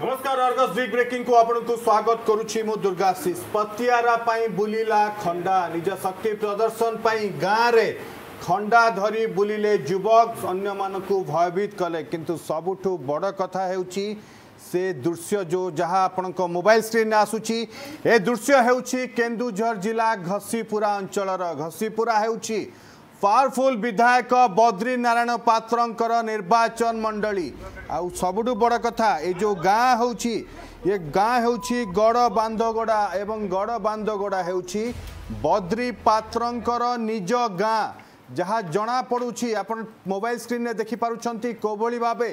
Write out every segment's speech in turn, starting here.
नमस्कार Argus breaking को आपण को स्वागत करुच्ची मु दुर्गाशीष पतियारा खंडा निज शक्ति प्रदर्शन गाँव में खंडा धरी बुलिले युवक अन्य भयभीत कले किंतु सब बड़ कथा हेउची से दृश्य जो जहाँ आप मोबाइल स्क्रीन आसूची ए दृश्य हेउची जिला घसीपुरा अंचल घसीपुरा हेउची ପାୱାରଫୁଲ୍ ବିଧାୟକ ବଦ୍ରୀ ନାରାୟଣ ପାତ୍ରଙ୍କର ନିର୍ବାଚନ ମଣ୍ଡଳୀ ଆଉ ସବୁଠୁ ବଡ଼ କଥା ଏ ଯେଉଁ ଗାଁ ହେଉଛି ଏ ଗାଁ ହେଉଛି ଗଡ଼ ବାନ୍ଧଗୋଡ଼ା ଏବଂ ଗଡ଼ ବାନ୍ଧଗୋଡ଼ା ହେଉଛି ବଦ୍ରୀ ପାତ୍ରଙ୍କର ନିଜ ଗାଁ ଯାହା ଜଣାପଡ଼ୁଛି ଆପଣ ମୋବାଇଲ ସ୍କ୍ରିନ୍ରେ ଦେଖିପାରୁଛନ୍ତି କୋଭଳି ଭାବେ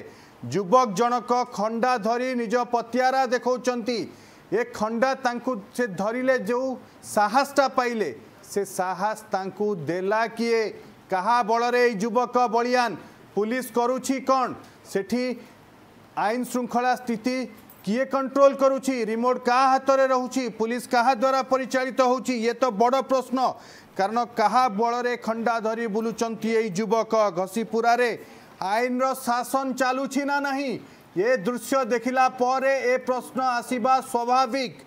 ଯୁବକ ଜଣକ ଖଣ୍ଡା ଧରି ନିଜ ପତିଆରା ଦେଖାଉଛନ୍ତି ଏ ଖଣ୍ଡା ତାଙ୍କୁ ସେ ଧରିଲେ ଯେଉଁ ସାହସଟା ପାଇଲେ से साहस देला किए कहा बल युवक बलियान पुलिस करुची कौन से आईन श्रृंखला स्थिति किए कंट्रोल करुच्ची रिमोट क्या हाथ में रोचे पुलिस क्या द्वारा परिचालित तो हो ये तो बड़ प्रश्न कारण क्या बल खंडा धरी बुलूं युवक घसीपुर आईन रासन चलुना ना नहीं ये दृश्य देखला प्रश्न आसवा स्वाभाविक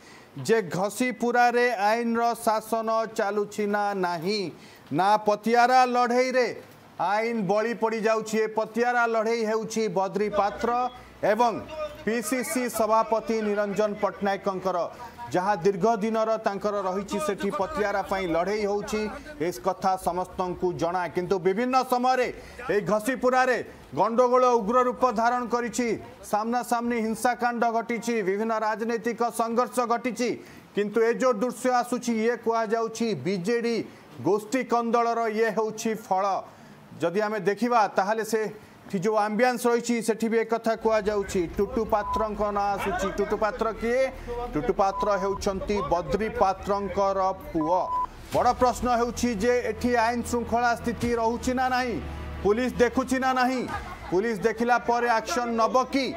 ଯେ ଘଷିପୁରାରେ ଆଇନର ଶାସନ ଚାଲୁଛି ନା ନାହିଁ ନା ପତିଆରା ଲଢ଼େଇରେ ଆଇନ ବଳି ପଡ଼ିଯାଉଛି ଏ ପତିଆରା ଲଢ଼େଇ ହେଉଛି ବଦ୍ରି এবং পিসিসি সভাপতি নিরঞ্জন পট্টনাকঙ্কর যা দীর্ঘ দিনর তাঁকর রয়েছে সেটি পতিয়ারা পাই লড়াই হচ্ছে এ কথা সমস্ত জনা কিন্তু বিভিন্ন সময় এই ঘষিপুরার গণ্ডগোল উগ্র রূপ ধারণ করেছি সামনাসামনি হিংসাকাণ্ড ঘটিছি বিভিন্ন রাজনৈতিক সংঘর্ষ ঘটিছি কিন্তু এ যে দৃশ্য আসুছি ইয়ে কুযাচ্ছে বিজেডি গোষ্ঠী কন্দলর ইয়ে হচ্ছে ফল যদি আমি দেখিবা তাহলে সে जो आम्बियंस रही भी एक कथा कहु टुटु पात्र ना आसूँ टुटु पात्र किए टुटु पात्र होती बद्री पात्र पुओ बड़ प्रश्न होठी आईन श्रृंखला स्थिति रोची ना नहीं पुलिस देखुची ना नहीं पुलिस देखला एक्शन नब कि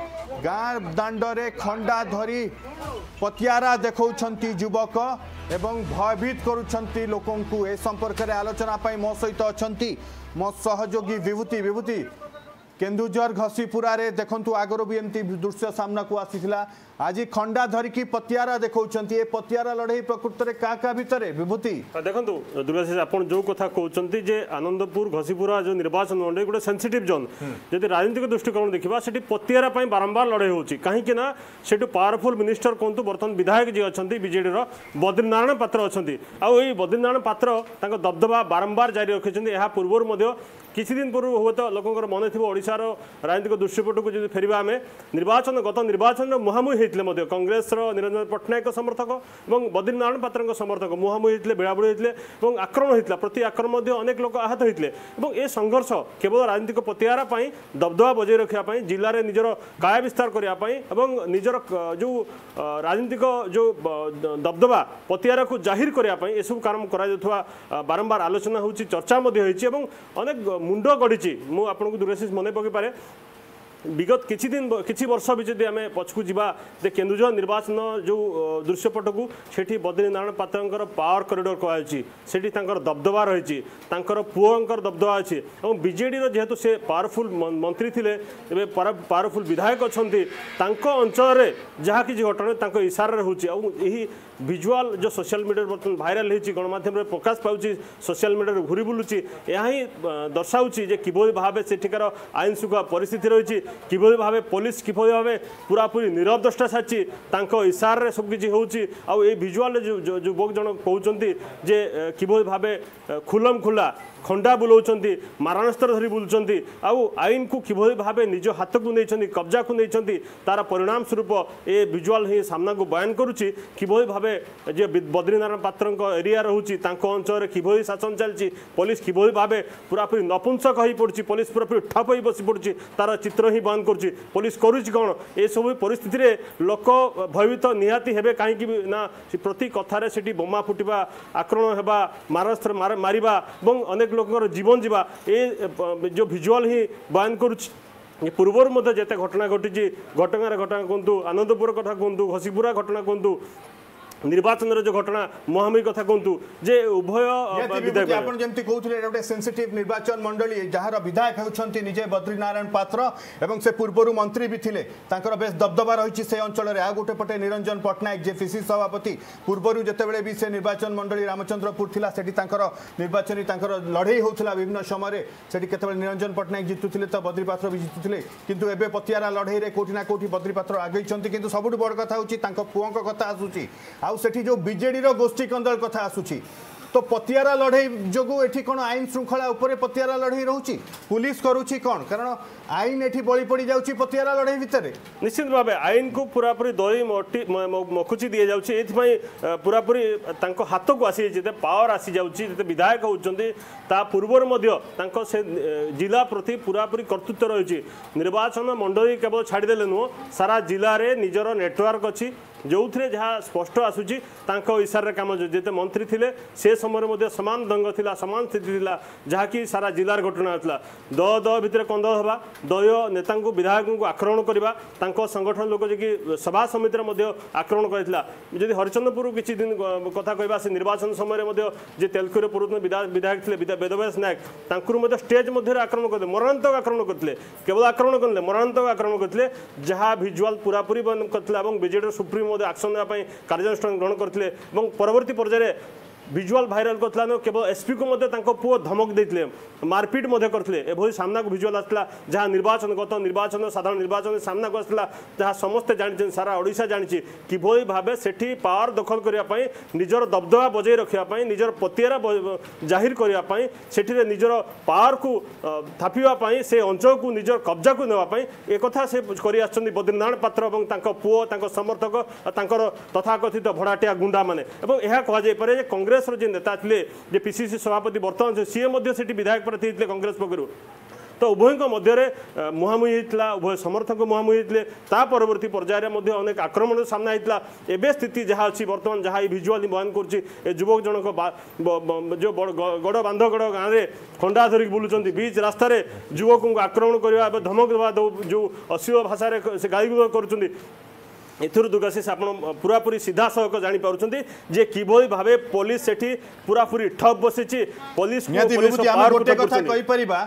गाँ दाण्डे खंडा धरी पतियारा देखा युवक एवं भयभीत करुँच लोक संपर्क आलोचना मो सहित अच्छा मो सहयोगी विभूति विभूति କେନ୍ଦୁଝର ଘଷିପୁରାରେ ଦେଖନ୍ତୁ ଆଗରୁ ବି ଏମିତି ଦୃଶ୍ୟ ସାମ୍ନାକୁ ଆସିଥିଲା আজি খন্ডা ধরিকি পতিয়ারা দেখাউছন্তি এ পতিয়ারা লড়াই প্রকৃতরে কা কা ভিতরে বিভূতি দেখন্তু দুর্গাশিষ আপন যো কথা কৌন যে আনন্দপুর ঘসিপুরা যে নির্বাচন মন্ডলী গুড়ে সেনসিটিভ জোন যদি রাজনৈতিক দৃষ্টিকোণ দেখিবা সেটি পতিয়ারা পাই বারম্বার লড়াই হউছি কাহি কি না সেটু পাওয়ারফুল মিনিস্টার কোন্তু বর্তমান বিধায়ক যে অনেক বিজেডির বদ্রনারায়ণ পাত্র অছন্তি আউ এই বদ্রনারায়ণ পাত্র তাঙ্ক দবদবা বারম্বার জারি রখিছন্তি রাখছেন এর পূর্ব কিছুদিন পূর্ব হুয়েত লোকর মনে থাকবে ওড়শার রাজনৈতিক দৃশ্যপটক যদি ফেরিবা আমি নির্বাচন গত নির্বাচনের মুহামুহি ହୋଇଥିଲେ ମଧ୍ୟ କଂଗ୍ରେସର ନିରଞ୍ଜନ ପଟ୍ଟନାୟକଙ୍କ ସମର୍ଥକ ଏବଂ ବଦ୍ରିନାରାୟଣ ପାତ୍ରଙ୍କ ସମର୍ଥକ ମୁହାମୁହିଁ ହୋଇଥିଲେ ବେଳାବେଳି ହୋଇଥିଲେ ଏବଂ ଆକ୍ରମଣ ହୋଇଥିଲା ପ୍ରତି ଆକ୍ରମଣ ମଧ୍ୟ ଅନେକ ଲୋକ ଆହତ ହୋଇଥିଲେ ଏବଂ ଏ ସଂଘର୍ଷ କେବଳ ରାଜନୀତିକ ପ୍ରତିହାରା ପାଇଁ ଦବଦବା ବଜାଇ ରଖିବା ପାଇଁ ଜିଲ୍ଲାରେ ନିଜର କାୟା ବିସ୍ତାର କରିବା ପାଇଁ ଏବଂ ନିଜର ଯେଉଁ ରାଜନୀତିକ ଯେଉଁ ଦବଦବା ପତିହାରାକୁ ଜାହିର କରିବା ପାଇଁ ଏସବୁ କାରଣ କରାଯାଉଥିବା ବାରମ୍ବାର ଆଲୋଚନା ହେଉଛି ଚର୍ଚ୍ଚା ମଧ୍ୟ ହୋଇଛି ଏବଂ ଅନେକ ମୁଣ୍ଡ ଗଢ଼ିଛି ମୁଁ ଆପଣଙ୍କୁ ଦୂରଶେଷ ମନେ ପକାଇପାରେ বিগত কিছু দিন কিছু বর্ষ বি যদি আমি পছকু যা যে কেন্দুঝর নির্বাচন যে দৃশ্যপটকু সেটি বদ্রীনারায়ণ পাত্রঙ্কর পাওয়ার করিডোর কুহাযাচ্ছে সেটি তাঁর দবদবা রয়েছে তাঁর পুয়ঙ্কর দবদবা আছে এবং বিজেডি যেহেতু সে পাওয়ারফুল মন্ত্রী লে এবে পাওয়ারফুল বিধায়ক অঞ্চলের যা কিছু ঘটনা তাঁর ইশারে হচ্ছে এবং এই ভিজুয়াল যে সোশিয়াল মিডিয়ার বর্তমান ভাইরাল হয়েছে গণমাধ্যমে প্রকাশ পাচ্ছে সোশিয়াল মিডিয়ার ঘুরি বুলুছি এ দর্শাও যে কিভাবে ভাবে সেঠিকার আইন শৃঙ্খলা পরিস্থিতি রয়েছে কিভাবে ভাবে পুলিশ কিভাবে ভাবে পুরাপুরি নীরব দ্রষ্টা সাজিছে তাঁর ইশারে সবকিছু হচ্ছে আউ এই ভিজুয়াল যুবক জন কৌ যে কিভাবে ভাবে খুলম খুলা ଖଣ୍ଡା ବୁଲାଉଛନ୍ତି ମାରଣାସ୍ତ୍ର ଧରି ବୁଲୁଛନ୍ତି ଆଉ ଆଇନକୁ କିଭଳି ଭାବେ ନିଜ ହାତକୁ ନେଇଛନ୍ତି କବ୍ଜାକୁ ନେଇଛନ୍ତି ତାର ପରିଣାମ ସ୍ୱରୂପ ଏ ଭିଜୁଆଲ୍ ହିଁ ସାମ୍ନାକୁ ବୟାନ କରୁଛି କିଭଳି ଭାବେ ଯିଏ ବଦ୍ରିନାରାୟଣ ପାତ୍ରଙ୍କ ଏରିଆ ରହୁଛି ତାଙ୍କ ଅଞ୍ଚଳରେ କିଭଳି ଶାସନ ଚାଲିଛି ପୋଲିସ କିଭଳି ଭାବେ ପୁରାପୁରି ନପୁଂସକ ହୋଇପଡ଼ୁଛି ପୋଲିସ ପୁରାପୁରି ଠପ୍ ହୋଇ ବସିପଡ଼ୁଛି ତାର ଚିତ୍ର ହିଁ ବୟାନ କରୁଛି ପୋଲିସ କରୁଛି କ'ଣ ଏସବୁ ପରିସ୍ଥିତିରେ ଲୋକ ଭୟଭୀତ ନିହାତି ହେବେ କାହିଁକି ନା ପ୍ରତି କଥାରେ ସେଠି ବୋମା ଫୁଟିବା ଆକ୍ରମଣ ହେବା ମାରଣାସ୍ତ୍ର ମାରିବା ଏବଂ ଅନେକ ଲୋକଙ୍କର ଜୀବନ ଯିବା ଏ ଯେଉଁ ଭିଜୁଆଲ୍ ହିଁ ବୟାନ କରୁଛି ପୂର୍ବରୁ ମଧ୍ୟ ଯେତେ ଘଟଣା ଘଟିଛି ଘଟଗାଁର ଘଟଣା କୁହନ୍ତୁ ଆନନ୍ଦପୁର କଥା କୁହନ୍ତୁ ଘସିପୁରା ଘଟଣା କୁହନ୍ତୁ নির্বাচনের যে ঘটনা মহামারী কথা কুহতু যে উভয় আপনার যেমন কৌলে এটা গোটে সেনসিটিভ নির্বাচন মন্ডলী যার বিধায়ক হচ্ছেন নিজে বদ্রীনারায়ণ পাত্র এবং সে পূর্ব মন্ত্রী বি তাঁর বেশ দবদবা রয়েছে সেই অঞ্চলের আউ গোটে পটে নিরঞ্জন পট্টনাক যে পিসি সভাপতি পূর্বর যেতবে সে নির্বাচন মন্ডলী রামচন্দ্রপুর লা সেটি তাঁর নির্বাচনী তাঁর লড়াই হোলা বিভিন্ন সময় সেটি কেতবে নিরঞ্জন পট্টনাক জিতুলে তো বদ্রী পাত্র বি জিতুলে কিন্তু এবে পতিয়ারা লড়াইরে কোটি না কোটি বদ্রী পাত্র আগেছেন কিন্তু সবুঠ বড় কথা হচ্ছে তাঁর পুঙ্ কথা আসুচি আউ সেটি যে ବିଜେଡ଼ିର গোষ্ঠী কন্দল কথা আসুচি তো পতিয়ারা লড়াই যোগ এটি কোন আইন শৃঙ্খলা উপরে পতিয়ারা লড়াই রয়েছে পুলিশ করুচি কোণ কারণ আইন এটি বলি পড়ি যাচ্ছে পতিয়ারা লড়াই ভিতরে নিশ্চিত ভাবে আইন কু পুরাপুরি দই মখুচি দিয়ে যাচ্ছে এইপাই পুরাপুরি তাঁর হাত কু আসি যেতে পাওয়ার আসি যাচ্ছে যেতে বিধায়ক হচ্ছেন তা পূর্বর মধ্য তাঁর সে জেলা প্রতি পুরাপুরি কর্তৃত্ব রয়েছে নির্বাচন মণ্ডলী কেবল ছাড়িদেলে নুহ সারা জেলার নিজের নেটওয়ার্ক অ ଯେଉଁଥିରେ ଯାହା ସ୍ପଷ୍ଟ ଆସୁଛି ତାଙ୍କ ଇସାରାରେ କାମ ଯେତେ ମନ୍ତ୍ରୀ ଥିଲେ ସେ ସମୟରେ ମଧ୍ୟ ସମାନ ଦଙ୍ଗ ଥିଲା ସମାନ ସ୍ଥିତି ଥିଲା ଯାହାକି ସାରା ଜିଲ୍ଲାର ଘଟଣା ହେଉଥିଲା ଦ ଦ ଭିତରେ କନ୍ଦ ହେବା ଦୟ ନେତାଙ୍କୁ ବିଧାୟକଙ୍କୁ ଆକ୍ରମଣ କରିବା ତାଙ୍କ ସଂଗଠନ ଲୋକ ଯିଏକି ସଭା ସମିତିରେ ମଧ୍ୟ ଆକ୍ରମଣ କରିଥିଲା ଯଦି ହରିଚନ୍ଦପୁରରୁ କିଛି ଦିନ କଥା କହିବା ସେ ନିର୍ବାଚନ ସମୟରେ ମଧ୍ୟ ଯିଏ ତେଲକୁରିରେ ପୂର୍ବତନ ବିଧାୟକ ଥିଲେ ବେଦବ୍ୟାସ ନାୟକ ତାଙ୍କରୁ ମଧ୍ୟ ଷ୍ଟେଜ୍ ମଧ୍ୟରେ ଆକ୍ରମଣ କରିଥିଲେ ମରଣାନ୍ତକ ଆକ୍ରମଣ କରିଥିଲେ କେବଳ ଆକ୍ରମଣ କରିଥିଲେ ମରଣାନ୍ତକ ଆକ୍ରମଣ କରିଥିଲେ ଯାହା ଭିଜୁଆଲ୍ ପୂରାପୂରି କରିଥିଲା ଏବଂ ବିଜେଡ଼ିର ସୁପ୍ରିମ ମଧ୍ୟ ଆକ୍ସନ୍ ନେବା ପାଇଁ କାର୍ଯ୍ୟାନୁଷ୍ଠାନ ଗ୍ରହଣ କରିଥିଲେ ଏବଂ ପରବର୍ତ୍ତୀ ପର୍ଯ୍ୟାୟରେ ভিজুয়াল ভাইরাল করলে কেবল এসপিকু তাঁর পুয় ধমক দিয়ে মারপিট করলে এভাবে সামনাকে ভিজুয়াল আসলা যা নির্বাচন গত নির্বাচন সাধারণ নির্বাচন সামনাকে আসলা যা সমস্তে জাঁচেন সারা ওড়শা জাঁচি কিভাবে ভাবে সেটি পাওয়ার দখল করা নিজের দবদবা বজাই রাখা নিজের পতিয়ারা জাহির করা সেটি নিজের পাওয়ারকু থাপিবা সে অঞ্চলকু নিজের কব্জাকু নেওয়া একথা সে করে আসছেন বদ্রীনারায়ণ পাত্র এবং তাঁর পুয় তাঁর সমর্থক তাঁর তথাকথিত ভড়াটিয়া গুন্ডা মানে এবং এ কুযাইপরে যে কংগ্রেস କଂଗ୍ରେସର ଯିଏ ନେତା ଥିଲେ ଯେ ପିସିସି ସଭାପତି ବର୍ତ୍ତମାନ ସିଏ ମଧ୍ୟ ସେଠି ବିଧାୟକ ପ୍ରାର୍ଥୀ ହୋଇଥିଲେ କଂଗ୍ରେସ ପକ୍ଷରୁ ତ ଉଭୟଙ୍କ ମଧ୍ୟରେ ମୁହାଁମୁହିଁ ହୋଇଥିଲା ଉଭୟ ସମର୍ଥକ ମୁହାଁମୁହିଁ ହୋଇଥିଲେ ତା ପରବର୍ତ୍ତୀ ପର୍ଯ୍ୟାୟରେ ମଧ୍ୟ ଅନେକ ଆକ୍ରମଣର ସାମ୍ନା ହୋଇଥିଲା ଏବେ ସ୍ଥିତି ଯାହା ଅଛି ବର୍ତ୍ତମାନ ଯାହା ଏଇ ଭିଜୁଆଲି ବୟାନ କରୁଛି ଏ ଯୁବକ ଜଣକ ଯେଉଁ ଗଡ଼ ବାନ୍ଧଗଡ଼ ଗାଁରେ ଖଣ୍ଡା ଧରିକି ବୁଲୁଛନ୍ତି ବିଚ୍ ରାସ୍ତାରେ ଯୁବକଙ୍କୁ ଆକ୍ରମଣ କରିବା ଏବେ ଧମକ ଦେବା ଯେଉଁ ଅଶୀଳ ଭାଷାରେ ସେ ଗାଳିଗୁଳ କରୁଛନ୍ତି এথর ଏଥିରୁ ଦୁର୍ଗାଶିଷ ଆପଣ ପୁରାପୁରି ସିଧାସଳଖ ଜାଣିପାରୁଛନ୍ତି যে কিভাবে ভাবে পুলিশ সেটি পুরাপুরি ঠপ ବସିଛି পুলিশ গোটে কথা କହିପାରିବା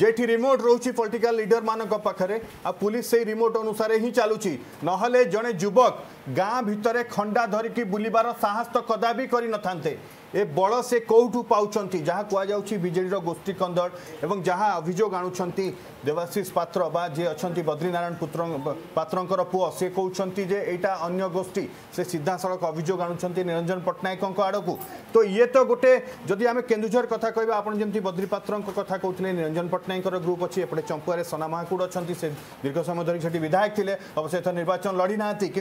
যেটি রিমোট রয়েছে পলিটিকাল লিডর মান পাখে আর পুলিশ সেই রিমোট অনুসারে হি চালুছি নহলে জনে যুবক গাঁ ভিতরে খন্ডা ধরিকি বুলিবার সাহস তো কদাবি করে নথান্তে ए बल से कौटू पाँच जहाँ बीजेडी रो गोष्ठी कंदर एवं जहाँ अभोग आणुंट देवाशीष पात्र जी अच्छा बद्रीनारायण पुत्र पत्र पुह से कहते अन्य गोष्ठी से सीधा सड़क अभोग आणुंट निरंजन आड़ को तो ये तो गोटे जदि आम केन्दूर कथ कह आपति बद्री पात्र कथ कहते निरंजन पट्टनायक ग्रुप अच्छी एपटे चंपुआ सना महाकुड अच्छा से दीर्घ समय धरी से विधायक थे अवश्य निर्वाचन लड़ी ना कि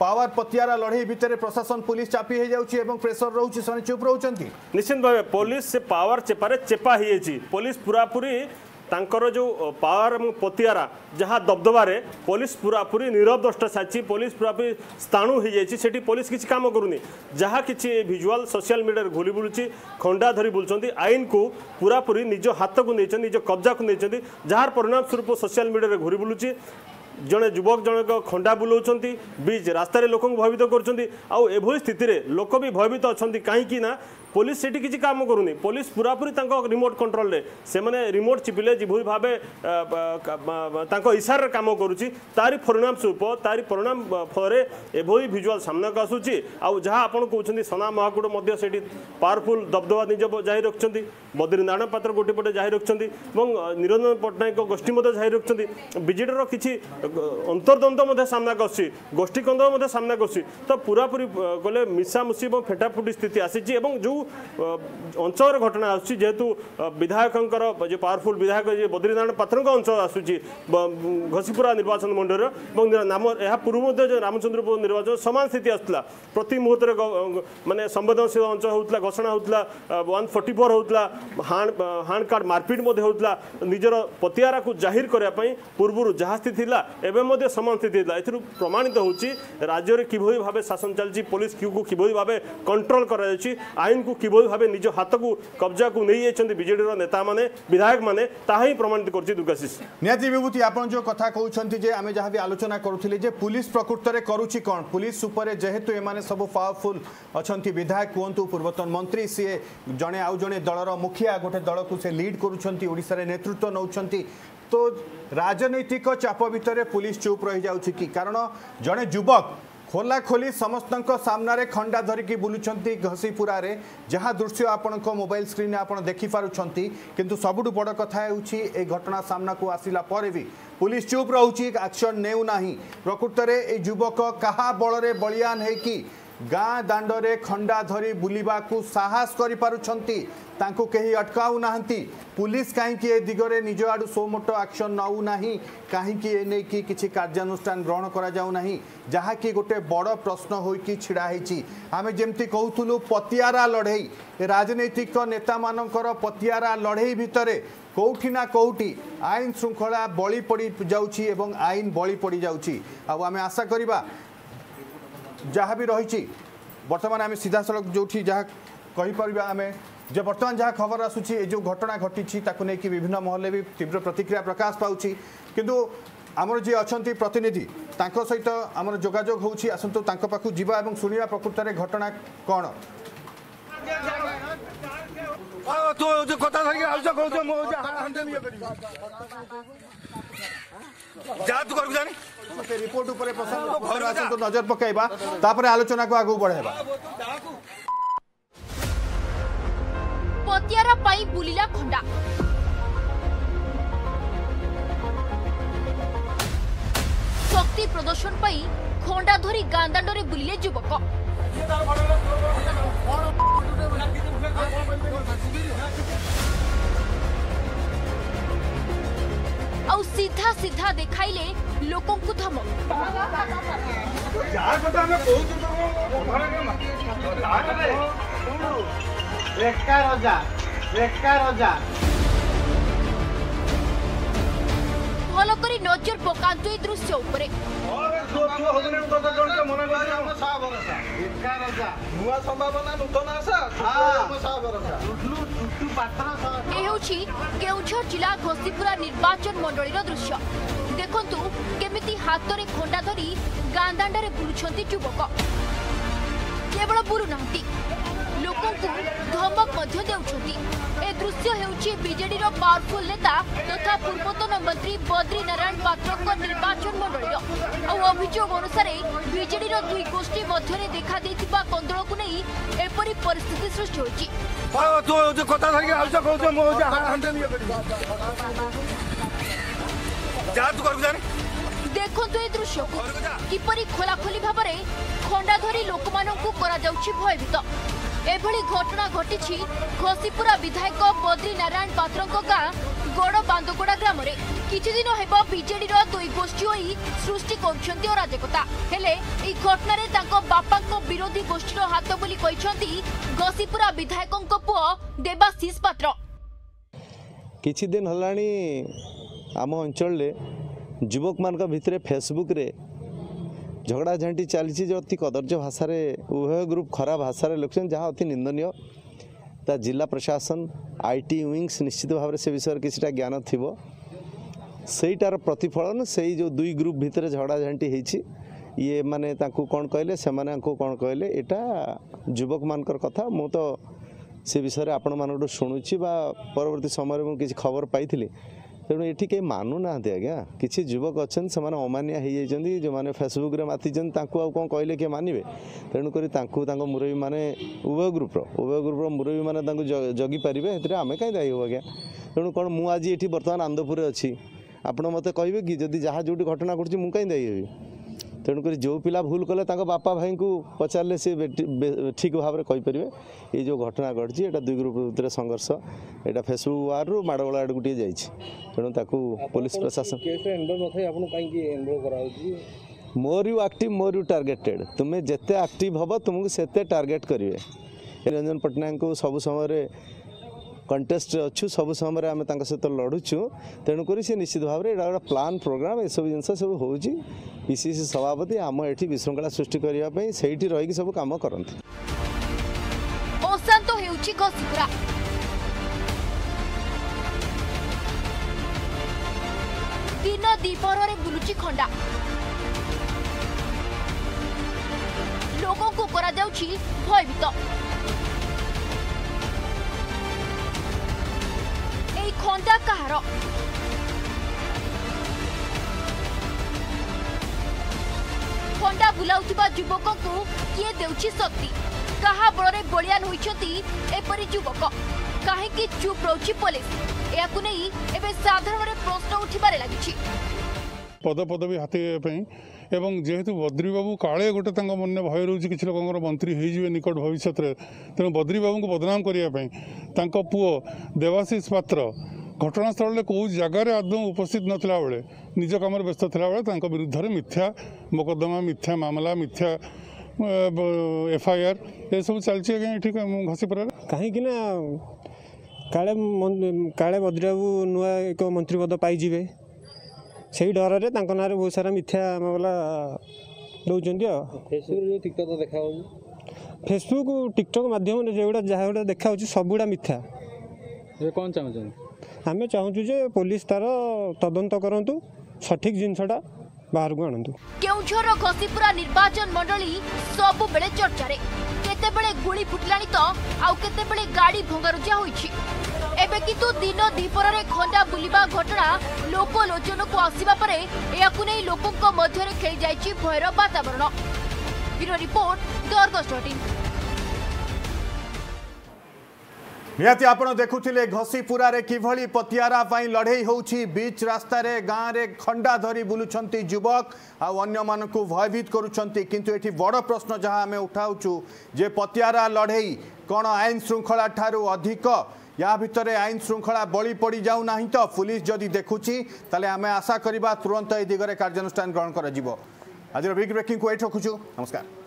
पावर पतिहरा लड़े भितर प्रशासन पुलिस चापी हो जाए प्रेसर रोचे ଚୁପ୍ ରହୁଛନ୍ତି ନିଶ୍ଚିନ୍ତ ଭାବେ ପୋଲିସ ସେ ପାୱାର ଚେପାରେ ଚେପା ହେଇଯାଇଛି ପୋଲିସ ପୁରାପୁରି ତାଙ୍କର ଯେଉଁ ପାୱାର ଏବଂ ପତିଆରା ଯାହା ଦବଦବାରେ ପୋଲିସ ପୁରାପୁରି ନିରବ ଦଷ୍ଟ ସାଜିଛି ପୋଲିସ ପୁରାପୁରି ସ୍ଥାଣୁ ହୋଇଯାଇଛି ସେଠି ପୋଲିସ କିଛି କାମ କରୁନି ଯାହା କିଛି ଭିଜୁଆଲ୍ ସୋସିଆଲ ମିଡ଼ିଆରେ ଘୋଲି ବୁଲୁଛି ଖଣ୍ଡା ଧରି ବୁଲୁଛନ୍ତି ଆଇନକୁ ପୁରାପୁରି ନିଜ ହାତକୁ ନେଇଛନ୍ତି ନିଜ କବ୍ଜାକୁ ନେଇଛନ୍ତି ଯାହାର ପରିଣାମ ସ୍ୱରୂପ ସୋସିଆଲ ମିଡ଼ିଆରେ ଘୁରି ବୁଲୁଛି জনে যুবক জনক খন্ডা বুলাউছেন বিচ রাস্তায় লোক ভয়ভীত করছেন আভি স্থিতি লোক বি ভয়ভীত অনেক কিনা পুলিশ সেটি কিছু কাম করুনি পুলিশ পুরাপুরি তাঙ্ক রিমোট কন্ট্রোলে সে রিমোট চিপিলে যেভাবে ভাবে তাঙ্ক ইশারার কাম করুচি তারি পরিণাম স্বরূপ তারি পরিণাম ফলে এভাবে ভিজুয়াল সামনাকে আসুচি আহা আপনার কৌন সোনা মহাকুড় মধ্যে সেটি পাওয়ারফুল দবদবা নিজ জাহি রাখছেন বদ্রীনারায়ণ পাত্র গোটি পটে জাহি রাখছেন এবং নিরঞ্জন পট্টনাক গোষ্ঠী মধ্যে জাহি রাখছেন বিজেডির কিছু অন্তর্দ্বন্দ্ব মধ্যে সামনাকে আসছে গোষ্ঠী কন্দ মধ্যে সামনাকে আসছে তো পুরাপুরি গলে মিশামিশি এবং ফেটাফুটি স্থিতি আসিছে এবং যে ଅଞ୍ଚଳର ଘଟଣା ଆସୁଛି ଯେହେତୁ ବିଧାୟକଙ୍କର ଯେ ପାୱାରଫୁଲ୍ ବିଧାୟକ ଯିଏ ବଦ୍ରୀନାରାୟଣ ପାତ୍ରଙ୍କ ଅଞ୍ଚଳ ଆସୁଛି ଘଷିପୁରା ନିର୍ବାଚନ ମଣ୍ଡଳୀର ଏବଂ ନାମ ଏହା ପୂର୍ବରୁ ମଧ୍ୟ ଯେଉଁ ରାମଚନ୍ଦ୍ରପୁର ନିର୍ବାଚନ ସମାନ ସ୍ଥିତି ଆସୁଥିଲା ପ୍ରତି ମୁହୂର୍ତ୍ତରେ ମାନେ ସମ୍ବେଦନଶୀଳ ଅଞ୍ଚଳ ହେଉଥିଲା ଘୋଷଣା ହେଉଥିଲା ୱାନ୍ ଫର୍ଟି ଫୋର୍ ହେଉଥିଲା ହାଣ୍ଡ କାର୍ଡ଼ ମାରପିଟ୍ ମଧ୍ୟ ହେଉଥିଲା ନିଜର ପତିଆରାକୁ ଜାହିର କରିବା ପାଇଁ ପୂର୍ବରୁ ଯାହା ସ୍ଥିତି ଥିଲା ଏବେ ମଧ୍ୟ ସମାନ ସ୍ଥିତି ଥିଲା ଏଥିରୁ ପ୍ରମାଣିତ ହେଉଛି ରାଜ୍ୟରେ କିଭଳି ଭାବେ ଶାସନ ଚାଲିଛି ପୋଲିସ କ୍ୟୁକୁ କିଭଳି ଭାବେ କଣ୍ଟ୍ରୋଲ କରାଯାଉଛି ଆଇନକୁ কিভাবে ভাবে নিজ হাত কবজা নিয়ে যাইছেন বিজেডির নেতা মানে বিধায়ক মানে তাহা প্রমাণিত করছে দুর্গাশিষ নিহতি বিভূতি আপনার যে কথা কৌন যে আমি যা আলোচনা করুলে যে পুলিশ প্রকৃতরে করুচি কণ পুলিশ উপরে যেহেতু এমানে সব পাওয়ারফুল অনেক বিধায়ক কুহতু পূর্বতন মন্ত্রী সি জনে আউ জনে দলর মুখিয়া গোটে দলক সে লিড করুছেন ওড়শার নেতৃত্ব নৌছেন তো রাজনৈতিক চাপ ভিতরে পুলিশ চুপ রয়ে যাচ্ছে কি কারণ জনে যুবক খোলাখোলি সমস্ত সামনে খন্ডা ধরিকি বুলুচান ঘষিপুরার যা দৃশ্য আপনার মোবাইল স্ক্রিনে আপনার দেখিপারুচ্ছেন কিন্তু সবুঠ বড় কথা হচ্ছে এই ঘটনা সামনাকু আসিলা পরে বি পুলিশ চুপ রয়েছে আকশন নেউ না প্রকৃতরে এই যুবক কাহা বলরে বলিয়ান হয়েকি ଗାଁ ଦାଣ୍ଡରେ ଖଣ୍ଡା ଧରି ବୁଲିବାକୁ ସାହସ କରିପାରୁଛନ୍ତି ତାଙ୍କୁ କେହି ଅଟକାଉ ନାହାନ୍ତି ପୁଲିସ୍ କାହିଁକି ଏ ଦିଗରେ ନିଜ ଆଡ଼ୁ ସୋମୋଟ ଆକ୍ସନ୍ ନେଉନାହିଁ କାହିଁକି ଏ ନେଇକି କିଛି କାର୍ଯ୍ୟାନୁଷ୍ଠାନ ଗ୍ରହଣ କରାଯାଉନାହିଁ ଯାହାକି ଗୋଟେ ବଡ଼ ପ୍ରଶ୍ନ ହୋଇକି ଛିଡ଼ା ହେଇଛି ଆମେ ଯେମିତି କହୁଥିଲୁ ପତିଆରା ଲଢ଼େଇ ରାଜନୈତିକ ନେତାମାନଙ୍କର ପତିଆରା ଲଢ଼େଇ ଭିତରେ କେଉଁଠି ନା କେଉଁଠି ଆଇନ ଶୃଙ୍ଖଳା ବଳି ପଡ଼ି ଯାଉଛି ଏବଂ ଆଇନ ବଳି ପଡ଼ିଯାଉଛି ଆଉ ଆମେ ଆଶା କରିବା ଯାହା ବି ରହିଛି ବର୍ତ୍ତମାନ ଆମେ ସିଧାସଳଖ ଯେଉଁଠି যা କହିପାରିବା আমি যে বর্তমান যা খবর আসুচি এই যে ঘটনা ঘটিছি তাকে নেই বিভিন্ন মহলে বি তীব্র প্রতিক্রিয়া প্রকাশ পাচ্ছি কিন্তু আমার যে অনেক প্রতিনিধি তাঁক সহিত আমার যোগাযোগ হচ্ছে আসন্তু তাঁর পাখু যা এবং শুণবা প্রকৃতরে ঘটনা কণ ତୁ ଯୋଉ କଥା ଧରିକି ଆଉଛ କହୁଛ ମୁଁ ଯାହା ତୁ କରିବୁ ଜାଣି ରିପୋର୍ଟ ଉପରେ ଘରୁ ଆସନ୍ତୁ ନଜର ପକାଇବା ତାପରେ ଆଲୋଚନାକୁ ଆଗକୁ ବଢାଇବା ପତିଆରା ପାଇଁ ବୁଲିଲା ଖଣ୍ଡା ଶକ୍ତି ପ୍ରଦର୍ଶନ ପାଇଁ ଖଣ୍ଡା ଧରି ଗାନ୍ଦାଣ୍ଡରେ ବୁଲିଲେ ଯୁବକ ଆଉ ସିଧା ସିଧା ଦେଖାଇଲେ ଲୋକଙ୍କୁ ଧମକ ବେକାର ଅଜା ବେକାର ଅଜା ଭଲ କରି ନଜର ପକାନ୍ତୁ ଏ ଦୃଶ୍ୟ ଉପରେ ଏ ହେଉଛି କେଉଁଝର ଜିଲ୍ଲା ଘଷିପୁରା ନିର୍ବାଚନ ମଣ୍ଡଳୀର ଦୃଶ୍ୟ ଦେଖନ୍ତୁ କେମିତି ହାତରେ ଖଣ୍ଡା ଧରି ଗାଁ ଦାଣ୍ଡରେ ବୁଲୁଛନ୍ତି ଯୁବକ କେବଳ ବୁଲୁ ନାହାନ୍ତି ଲୋକଙ୍କୁ ଧମକ ମଧ୍ୟ ଦେଉଛନ୍ତି ଏ ଦୃଶ୍ୟ ହେଉଛି ବିଜେଡିର ପାୱାରଫୁଲ୍ ନେତା ତଥା ପୂର୍ବତନ ମନ୍ତ୍ରୀ ବଦ୍ରୀ ନାରାୟଣ ପାତ୍ରଙ୍କ ନିର୍ବାଚନ ମଣ୍ଡଳୀର ଆଉ ଅଭିଯୋଗ ଅନୁସାରେ ବିଜେଡିର ଦୁଇ ଗୋଷ୍ଠୀ ମଧ୍ୟରେ ଦେଖାଦେଇଥିବା କନ୍ଦଳକୁ ନେଇ ଏପରି ପରିସ୍ଥିତି ସୃଷ୍ଟି ହୋଇଛି দেখন্তু এই দৃশ্যকু কিপরি খোলাখোলি ভাবে খণ্ডা ধরি লোকমানঙ্কু করা যাউছি ভয়ভীত এভাবে ঘটনা ঘটিছি ঘষিপুরা বিধায়ক বদ্রী নারায়ণ পাত্রঙ্ গাঁ গোড় বান্দকুড়া গ্রামে কিছুদিন হব বিজেডির দুই গোষ্ঠী হয়ে সৃষ্টি করছেন অরাজকতা হলে এই ঘটনার তাঁর বাপাঙ্ বিরোধী গোষ্ঠীর হাত বলে ঘষিপুরা বিধায়ক পুয় দেবাশিষ পাত্র কিছুদিন হলানি আম অঞ্চলের যুবক মান ভিতরে ফেসবুক রে ଝଗଡ଼ାଝାଣ୍ଟି ଚାଲିଛି ଯେ ଅତି କଦର୍ଯ୍ୟ ଭାଷାରେ ଉଭୟ ଗ୍ରୁପ୍ ଖରାପ ଭାଷାରେ ଲେଖୁଛନ୍ତି ଯାହା ଅତି ନିନ୍ଦନୀୟ ତା ଜିଲ୍ଲା ପ୍ରଶାସନ ଆଇ ଟି ୱିଙ୍ଗସ୍ ନିଶ୍ଚିତ ଭାବରେ ସେ ବିଷୟରେ କିଛିଟା ଜ୍ଞାନ ଥିବ ସେଇଟାର ପ୍ରତିଫଳନ ସେଇ ଯେଉଁ ଦୁଇ ଗ୍ରୁପ୍ ଭିତରେ ଝଗଡ଼ାଝାଣ୍ଟି ହେଇଛି ଇଏ ମାନେ ତାଙ୍କୁ କ'ଣ କହିଲେ ସେମାନଙ୍କୁ କ'ଣ କହିଲେ ଏଇଟା ଯୁବକମାନଙ୍କର କଥା ମୁଁ ତ ସେ ବିଷୟରେ ଆପଣମାନଙ୍କଠୁ ଶୁଣୁଛି ବା ପରବର୍ତ୍ତୀ ସମୟରେ ମୁଁ କିଛି ଖବର ପାଇଥିଲି ତେଣୁ ଏଠି କେହି ମାନୁନାହାନ୍ତି ଆଜ୍ଞା କିଛି ଯୁବକ ଅଛନ୍ତି ସେମାନେ ଅମାନିଆ ହେଇଯାଇଛନ୍ତି ଯେଉଁମାନେ ଫେସବୁକ୍ରେ ମାତିଛନ୍ତି ତାଙ୍କୁ ଆଉ କ'ଣ କହିଲେ କିଏ ମାନିବେ ତେଣୁକରି ତାଙ୍କୁ ତାଙ୍କ ମୁରବୀମାନେ ଉଭୟ ଗ୍ରୁପ୍ର ଉଭୟ ଗ୍ରୁପ୍ର ମୁରବୀମାନେ ତାଙ୍କୁ ଜଗି ପାରିବେ ସେଥିରେ ଆମେ କାହିଁ ଦାୟୀ ହେବୁ ଆଜ୍ଞା ତେଣୁ କ'ଣ ମୁଁ ଆଜି ଏଠି ବର୍ତ୍ତମାନ ଆନ୍ଦପୁରରେ ଅଛି ଆପଣ ମୋତେ କହିବେ କି ଯଦି ଯାହା ଯେଉଁଠି ଘଟଣା ଘଟୁଛି ମୁଁ କାହିଁ ଦାୟୀ ହେବି तेणुक जो पिला भूल कले बापा भाई को पचारे सी ठीक भाव में कहींपर ये जो घटना घटी एटा दुई ग्रुप भर संघर्ष यहाँ फेसबुक वार रु आड़ कोई गोटे जाणुक पुलिस प्रशासन more you act more you targeted तुम्हें जिते आक्ट हम तुमको से टार्गेट करेंगे निरंजन पट्टनायक सब समय କଣ୍ଟେଷ୍ଟ ଅଛୁ ସବୁ ସମୟରେ ଆମେ ତାଙ୍କ ସହିତ ଲଢ଼ୁଛୁ ତେଣୁକରି ସେ ନିଶ୍ଚିତ ଭାବରେ ଏଇଟା ଗୋଟେ ପ୍ଲାନ୍ ପ୍ରୋଗ୍ରାମ୍ ଏସବୁ ଜିନିଷ ସବୁ ହେଉଛି ପିସିସି e ସଭାପତି ଆମ ଏଠି ବିଶୃଙ୍ଖଳା ସୃଷ୍ଟି କରିବା ପାଇଁ ସେଇଠି ରହିକି ସବୁ କାମ କରନ୍ତି ଦିନ ଦ୍ୱିପରରେ ଫନ୍ଦା କାହାର ଫଣ୍ଡା ବୁଲାଉଥିବା ଯୁବକଙ୍କୁ କିଏ ଦେଉଛି ଶକ୍ତି କାହା ବଳରେ ବଳିଆନ ହୋଇଛନ୍ତି ଏପରି ଯୁବକ କାହିଁକି ଚୁପ୍ ରହୁଛି ପୋଲିସ ଏହାକୁ ନେଇ ଏବେ ସାଧାରଣରେ ପ୍ରଶ୍ନ ଉଠିବାରେ ଲାଗିଛି ପଦପଦବୀ ହାତେଇବା ପାଇଁ এবং যেহেতু বদ্রীবাবু কালে গোটে তাঙ্ক মনে ভয় রয়েছে কিছু লোকর মন্ত্রী হয়ে যাবে নিকট ভবিষ্যতের তেমন ବଦନାମ କରିବା ପାଇଁ ତାଙ୍କ ପୁଅ দেবাশিষ ପାତ୍ର ଘଟଣାସ୍ଥଳରେ କେଉଁ ଜାଗାରେ ଆଦୌ ଉପସ୍ଥିତ ନଥିଲା ବେଳେ ନିଜ କାମରେ ବ୍ୟସ୍ତ ଥିଲା ବେଳେ ତାଙ୍କ ବିରୁଦ୍ଧରେ ମିଥ୍ୟା ମକଦ୍ଦମା ମିଥ୍ୟା ମାମଲା ମିଥ୍ୟା ଏଫ୍ଆଇଆର୍ ଏସବୁ ଚାଲିଛି ଆଜ୍ଞା ଏଠି ଘସିପୁରରେ କାହିଁକିନା କାଳେ କାଳେ ଭଦ୍ରବାବୁ ନୂଆ ଏକ ମନ୍ତ୍ରୀପଦ ପାଇଯିବେ ସେଇ ଡରରେ ତାଙ୍କ ନାଁରେ ବହୁତ ସାରା ମିଥ୍ୟା ମାମଲା ଦେଉଛନ୍ତି ଆଉ ଦେଖାହେଉଛି ଫେସବୁକ୍ ଟିକଟକ୍ ମାଧ୍ୟମରେ ଯେଉଁଗୁଡ଼ା ଯାହା ଗୁଡ଼ା ଦେଖାହେଉଛି ସବୁଗୁଡ଼ା ମିଥ୍ୟା କ'ଣ ଚାହୁଁଛନ୍ତି ଆମେ ଚାହୁଁଛୁ ଯେ ପୋଲିସ ତାର ତଦନ୍ତ କରନ୍ତୁ ସଠିକ ଜିନିଷଟା ବାହାରକୁ ଆଣନ୍ତୁ କେଉଁଝର ଘସିପୁରା ନିର୍ବାଚନ ମଣ୍ଡଳୀ ସବୁବେଳେ ଚର୍ଚ୍ଚାରେ କେତେବେଳେ ଗୁଳି ଫୁଟିଲାଣି ତ ଆଉ କେତେବେଳେ ଗାଡି ଭଙ୍ଗାରୁଜା ହୋଇଛି ଏବେ କିନ୍ତୁ ଦିନ ଦ୍ୱିପରରେ ଖଣ୍ଡା ବୁଲିବା ଘଟଣା ଲୋକଲୋଚନକୁ ଆସିବା ପରେ ଏହାକୁ ନେଇ ଲୋକଙ୍କ ମଧ୍ୟରେ ଖେଳିଯାଇଛି ଭୟର ବାତାବରଣ ବ୍ୟୁରୋ ରିପୋର୍ଟ ନିହାତି ଆପଣ ଦେଖୁଥିଲେ ଘଷିପୁରାରେ କିଭଳି ପତିଆରା ପାଇଁ ଲଢ଼େଇ ହେଉଛି ବିଚ୍ ରାସ୍ତାରେ ଗାଁରେ ଖଣ୍ଡା ଧରି ବୁଲୁଛନ୍ତି ଯୁବକ ଆଉ ଅନ୍ୟମାନଙ୍କୁ ଭୟଭୀତ କରୁଛନ୍ତି କିନ୍ତୁ ଏଠି ବଡ଼ ପ୍ରଶ୍ନ ଯାହା ଆମେ ଉଠାଉଛୁ ଯେ ପତିଆରା ଲଢ଼େଇ କ'ଣ ଆଇନ ଶୃଙ୍ଖଳା ଠାରୁ ଅଧିକ या भितर आईन श्रृंखला बली पड़ जाऊ ना तो पुलिस जदि देखुची तेल आम आशा करवा तुरंत ए दिगरे कार्यानुषान ग्रहण कर आज बिग ब्रेकिंग को ये ठकुचु नमस्कार